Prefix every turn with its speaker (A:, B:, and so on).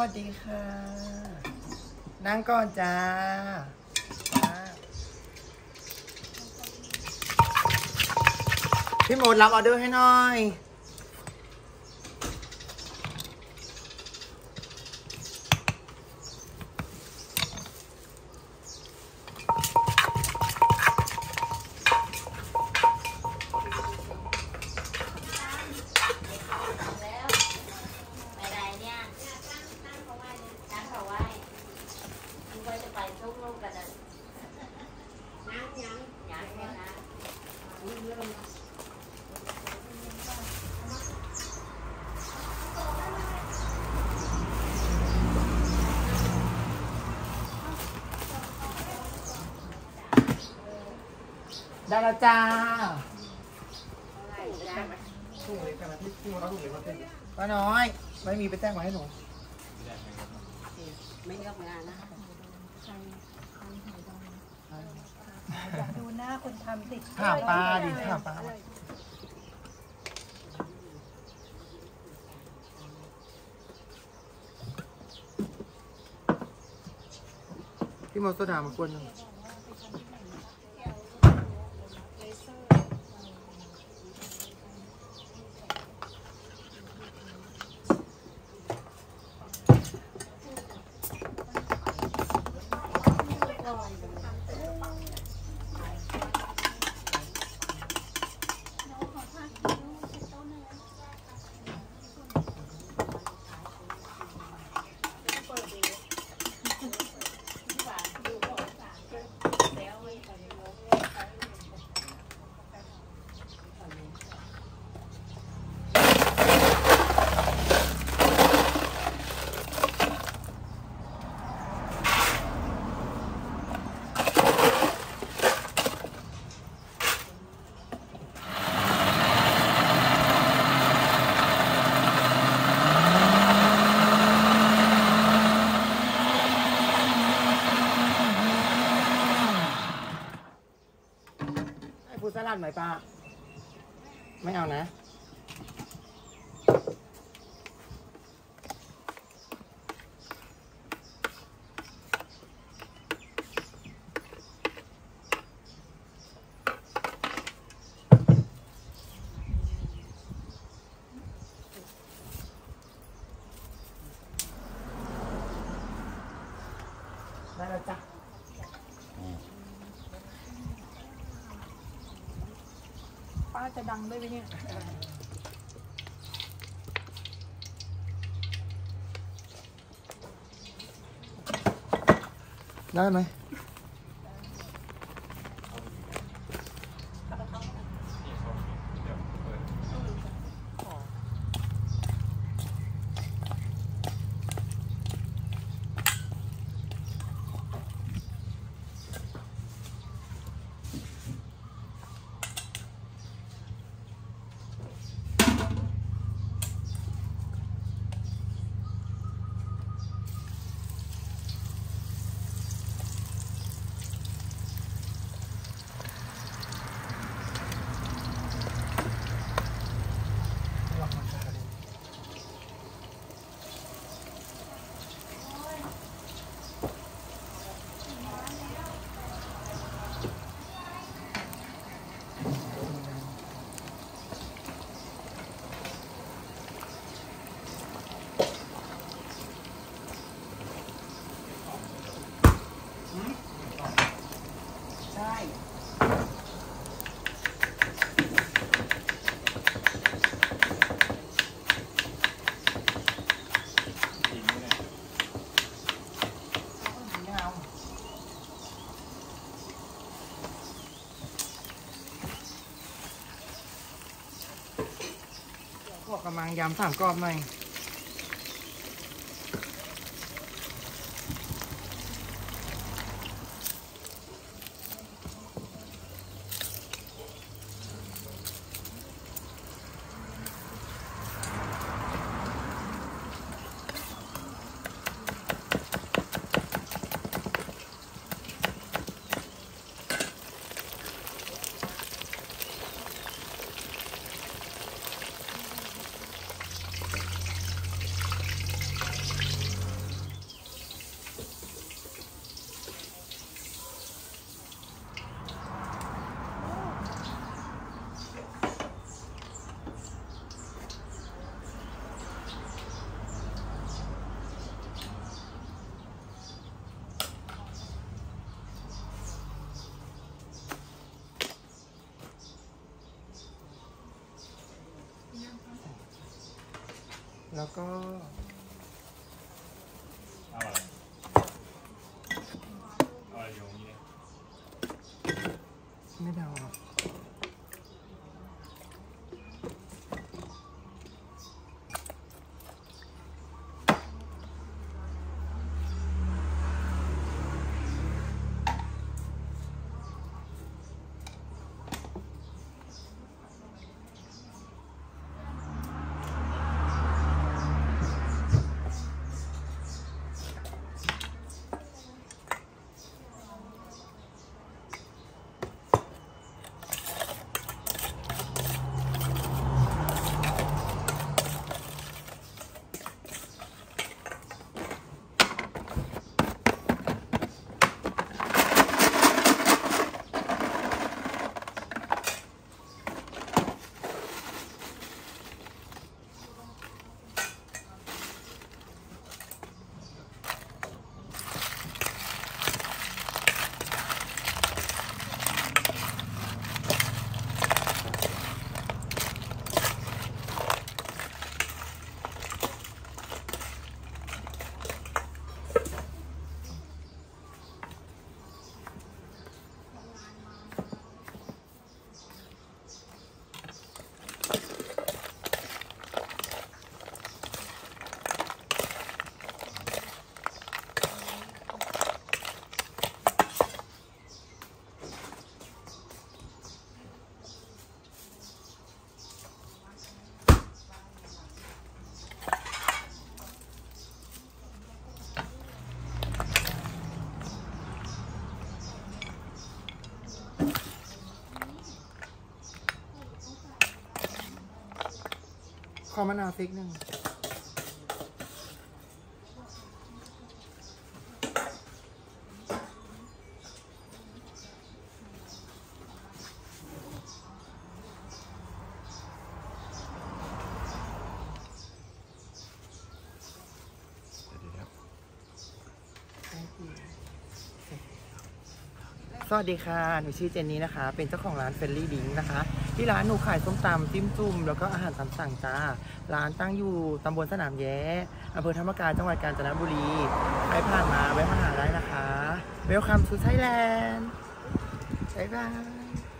A: วัสดีค่ะ นั่งก่อนจ้าพี่โมดรับออเดอร์ให้หน่อย
B: แล้วไปไหนเนี่ยนั่งเขาไหว้นั่งเขาไหว้คุณก็จะไปช่วงลูกกันนะยังยังยังเนี่ยนะ
A: ได้แล้วจ้า
B: อะไรนะ
A: ถุงเล็กกันนะพี่พี่โมดเอาถุงเล็กมาเป็นป้าน้อย ไม่มีไปแจ้งมาให้หนู
B: ไม่เลือกงานนะ
C: อยากดูหน้าคนทำสิ
A: ถามป้าดิถามป้าพี่โมดโซดามากวนหนึ่ง ให้ฟูดสลัดไหมป้า ไม่เอานะ ได้แล้วจ้ะ
C: ป้า จะดังด้วยไหมเนี่ย
A: ได้ไหม
C: พ
A: ระมัง ยำสามกรอบหน่อย แล้ ขอมะนาวฟิกหนึ่ง สวัสดีค่ะ หนูชื่อเจนนี่นะคะ เป็นเจ้าของร้านเฟลลี่ดิงนะคะ ที่ร้านหนูขายส้มตำจิ้มจุ่มแล้วก็อาหารตามสั่งจ้า ร้านตั้งอยู่ตำบลสนามแย้อำเภอธรรมกาจังหวัดกาญจนบุรีใครผ่านมาแวะมาหาได้นะคะ เวลคัมทูไทยแลนด์บ๊ายบาย